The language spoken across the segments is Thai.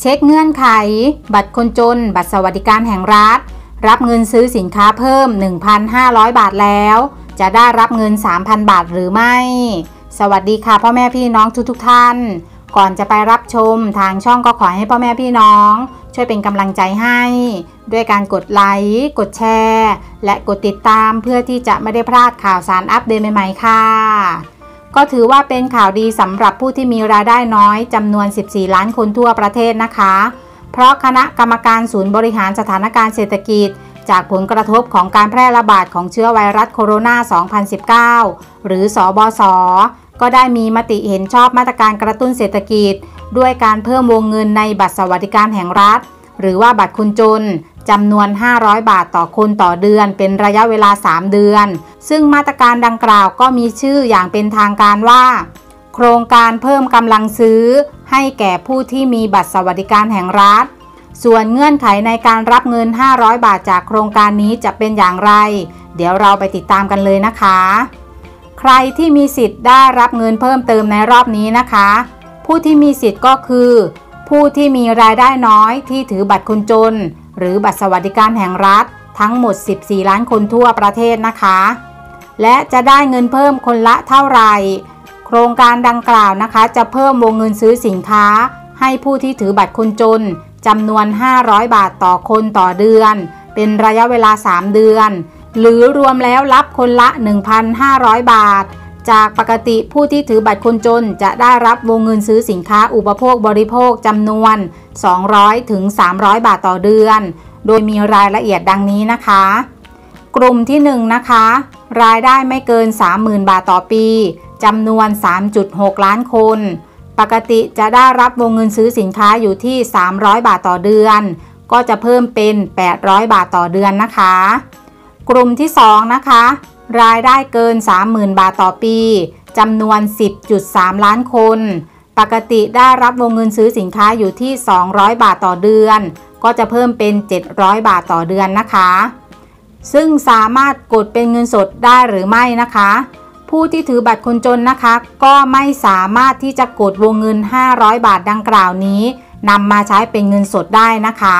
เช็คเงื่อนไข บัตรคนจน บัตรสวัสดิการแห่งรัฐ รับเงินซื้อสินค้าเพิ่ม 1,500 บาทแล้ว จะได้รับเงิน 3,000 บาทหรือไม่ สวัสดีค่ะพ่อแม่พี่น้องทุกๆทท่าน ก่อนจะไปรับชมทางช่องก็ขอให้พ่อแม่พี่น้อง ช่วยเป็นกำลังใจให้ ด้วยการกดไลค์กดแชร์ และกดติดตามเพื่อที่จะไม่ได้พลาดข่าวสารอัปเดตใหม่ๆค่ะ ก็ถือว่าเป็นข่าวดีสำหรับผู้ที่มีรายได้น้อยจำนวน 14 ล้านคนทั่วประเทศนะคะ เพราะคณะกรรมการศูนย์บริหารสถานการณ์เศรษฐกิจ จากผลกระทบของการแพร่ระบาดของเชื้อไวรัสโคโรนา 2019 หรือสอบศก็ได้มีมติเห็นชอบมาตรการกระตุ้นเศรษฐกิจ ด้วยการเพิ่มวงเงินในบัตรสวัสดิการแห่งรัฐ หรือว่าบัตรคุณจน จำนวน 500 บาทต่อคนต่อเดือน เป็นระยะเวลา 3 เดือน ซึ่งมาตรการดังกล่าวก็มีชื่ออย่างเป็นทางการว่า โครงการเพิ่มกำลังซื้อ ให้แก่ผู้ที่มีบัตรสวัสดิการแห่งรัฐ ส่วนเงื่อนไขในการรับเงิน 500 บาทจากโครงการนี้จะเป็นอย่างไร เดี๋ยวเราไปติดตามกันเลยนะคะ ใครที่มีสิทธิ์ได้รับเงินเพิ่มเติมในรอบนี้นะคะ ผู้ที่มีสิทธิ์ก็คือ ผู้ที่มีรายได้น้อยที่ถือบัตรคนจน หรือบัตรสวัสดิการแห่งรัฐ ทั้งหมด 14 ล้านคนทั่วประเทศนะคะ และจะได้เงินเพิ่มคนละเท่าไหร่ โครงการดังกล่าวนะคะ จะเพิ่มวงเงินซื้อสินค้า ให้ผู้ที่ถือบัตรคนจนจำนวน 500 บาทต่อคนต่อเดือน เป็นระยะเวลา 3 เดือน หรือรวมแล้วรับคนละ 1,500 บาท จากปกติผู้ที่ถือบัตรคนจนจะได้รับวงเงินซื้อสินค้าอุปโภคบริโภคจำนวน 200 ถึง 300 บาทต่อเดือน โดยมีรายละเอียดดังนี้นะคะ กลุ่มที่1นนะคะ รายได้ไม่เกิน 30,000 บาทต่อปีจำนวน 3.6 ล้านคน ปกติจะได้รับวงเงินซื้อสินค้าอยู่ที่ 300 บาทต่อเดือน ก็จะเพิ่มเป็น 800 บาทต่อเดือนนะคะ กลุ่มที่2นะคะ รายได้เกิน 30,000 บาทต่อปีจำนวน 10.3 ล้านคน ปกติได้รับวงเงินซื้อสินค้าอยู่ที่ 200 บาทต่อเดือน ก็จะเพิ่มเป็น 700 บาทต่อเดือนนะคะ ซึ่งสามารถกดเป็นเงินสดได้หรือไม่นะคะ ผู้ที่ถือบัตรคนจนนะคะ ก็ไม่สามารถที่จะกดวงเงิน 500 บาทดังกล่าวนี้นำมาใช้เป็นเงินสดได้นะคะ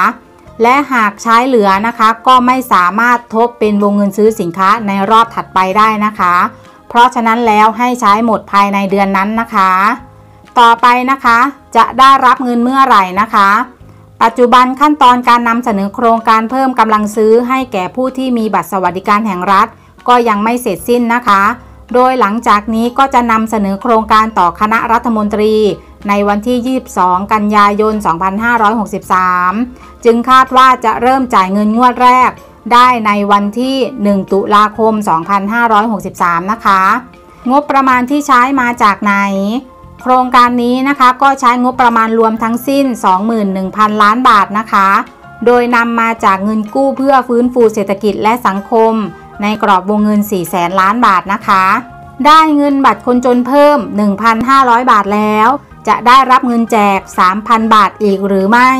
และหากใช้เหลือนะคะก็ไม่สามารถทบเป็นวงเงินซื้อสินค้าในรอบถัดไปได้นะคะ เพราะฉะนั้นแล้วให้ใช้หมดภายในเดือนนั้นนะคะ ต่อไปนะคะจะได้รับเงินเมื่อไหร่นะคะ ปัจจุบันขั้นตอนการนำเสนอโครงการเพิ่มกำลังซื้อให้แก่ผู้ที่มีบัตรสวัสดิการแห่งรัฐ ก็ยังไม่เสร็จสิ้นนะคะ โดยหลังจากนี้ก็จะนำเสนอโครงการต่อคณะรัฐมนตรี ในวันที่ 22 กันยายน 2563 จึงคาดว่าจะเริ่มจ่ายเงินงวดแรก ได้ในวันที่ 1 ตุลาคม 2563 นะคะ งบประมาณที่ใช้มาจากไหน โครงการนี้นะคะก็ใช้งบประมาณรวมทั้งสิ้น 21,000 ล้านบาทนะคะ โดยนำมาจากเงินกู้เพื่อฟื้นฟูเศรษฐกิจและสังคม ในกรอบวงเงิน4แสนล้านบาทนะคะ ได้เงินบัตรคนจนเพิ่ม 1,500 บาทแล้ว จะได้รับเงินแจก 3,000 บาทอีกหรือไม่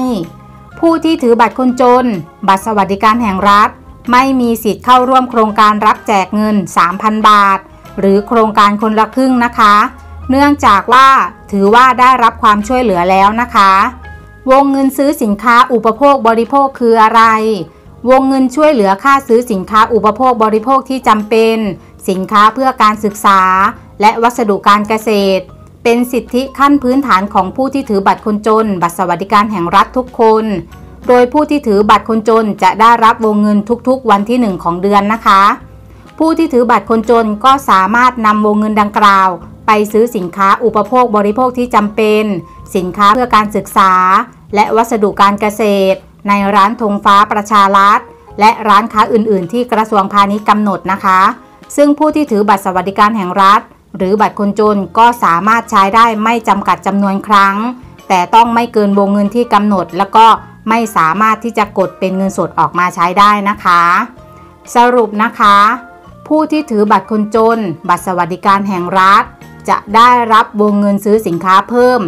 ผู้ที่ถือบัตรคนจน บัตรสวัสดิการแห่งรัฐ ไม่มีสิทธิ์เข้าร่วมโครงการรับแจกเงิน 3,000 บาท หรือโครงการคนละครึ่งนะคะ เนื่องจากว่าถือว่าได้รับความช่วยเหลือแล้วนะคะ วงเงินซื้อสินค้าอุปโภคบริโภคคืออะไร วงเงินช่วยเหลือค่าซื้อสินค้าอุปโภคบริโภคที่จำเป็น สินค้าเพื่อการศึกษา และวัสดุการเกษตร เป็นสิทธิขั้นพื้นฐานของผู้ที่ถือบัตรคนจน บัตรสวัสดิการแห่งรัฐทุกคน โดยผู้ที่ถือบัตรคนจนจะได้รับวงเงินทุกๆ วันที่ 1 ของเดือนนะคะ ผู้ที่ถือบัตรคนจนก็สามารถนำวงเงินดังกล่าว ไปซื้อสินค้าอุปโภคบริโภคที่จำเป็น สินค้าเพื่อการศึกษา และวัสดุการเกษตร ในร้านธงฟ้าประชารัฐ และร้านค้าอื่น ๆ ที่กระทรวงพาณิชย์กำหนดนะคะ ซึ่งผู้ที่ถือบัตรสวัสดิการแห่งรัฐ หรือบัตรคนจนก็สามารถใช้ได้ไม่จำกัดจำนวนครั้ง แต่ต้องไม่เกินวงเงินที่กำหนด แล้วก็ไม่สามารถที่จะกดเป็นเงินสดออกมาใช้ได้นะคะ สรุปนะคะ ผู้ที่ถือบัตรคนจน บัตรสวัสดิการแห่งรัฐ จะได้รับวงเงินซื้อสินค้าเพิ่ม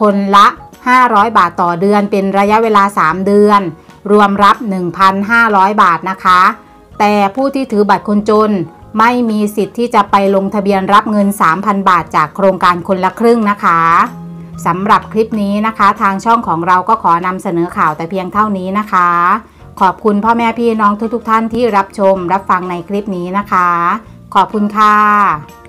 คนละ 500 บาทต่อเดือนเป็นระยะเวลา 3 เดือน รวมรับ 1,500 บาทนะคะ แต่ผู้ที่ถือบัตรคนจน ไม่มีสิทธิ์ที่จะไปลงทะเบียนรับเงิน 3,000 บาทจากโครงการคนละครึ่งนะคะสำหรับคลิปนี้นะคะ ทางช่องของเราก็ขอนำเสนอข่าวแต่เพียงเท่านี้นะคะ ขอบคุณพ่อแม่พี่น้องทุกๆทท่านที่รับชมรับฟังในคลิปนี้นะคะ ขอบคุณค่ะ